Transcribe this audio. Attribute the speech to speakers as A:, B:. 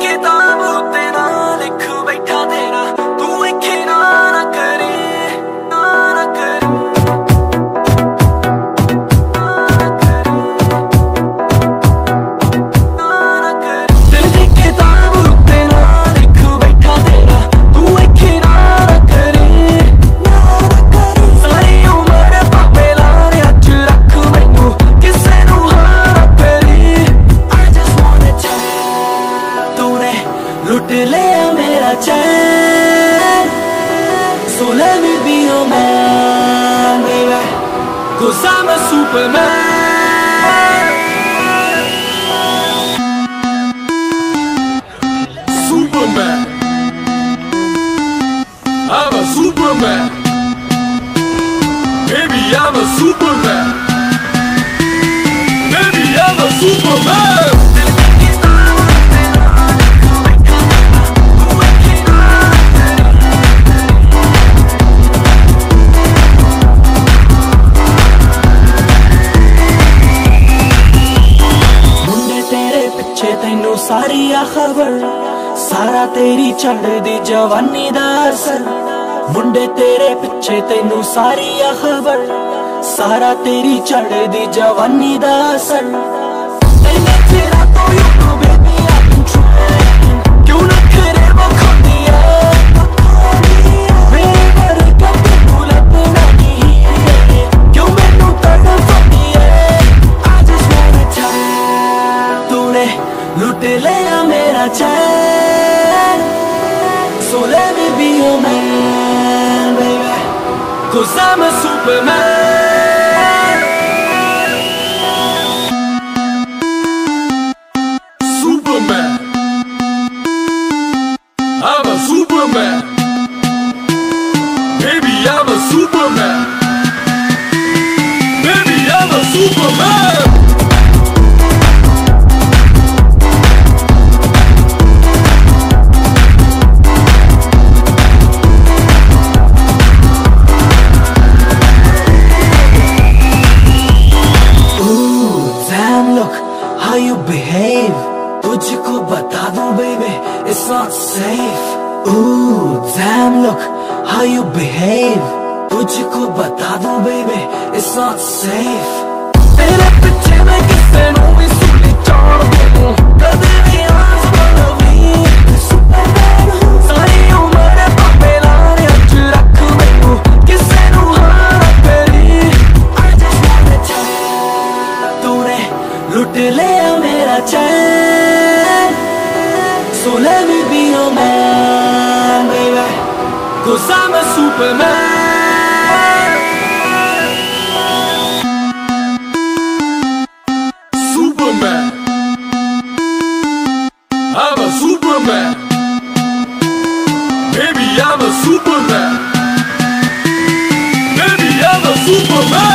A: ਕਿਤਾਬ ਉੱਤੇ ਨਾ ਲਿਖੂ। my So let me be your man, baby. Cause I'm a superman. Superman. I'm a Superman. Baby, I'm a Superman. Baby, I'm a Superman. ਤੈਨੂੰ ਸਾਰੀ ਆ ਖਬਰ, ਸਾਰਾ ਤੇਰੀ ਚੜ੍ਹਦੀ ਜਵਾਨੀ ਦਾ ਅਸਰ। ਮੁੰਡੇ ਤੇਰੇ ਪਿੱਛੇ ਤੈਨੂੰ ਸਾਰੀ ਆ ਖਬਰ, ਸਾਰਾ ਤੇਰੀ ਚੜ੍ਹਦੀ ਜਵਾਨੀ ਦਾ ਅਸਰ। ਤੈਨੂੰ ਤੇਰਾ ਤੋਂ you Cause I'm a Superman. Superman. I'm a Superman. Baby, I'm a Superman. Baby, I'm a Superman. behave तुझको बता दूं baby, it's not safe Ooh, damn, look how you behave तुझको बता दूं baby, it's not safe तेरे पीछे मैं किसे ਨੂੰ ਵੀ Cause I'm a Superman. Superman. I'm a Superman. Baby, I'm a Superman. Baby, I'm a Superman.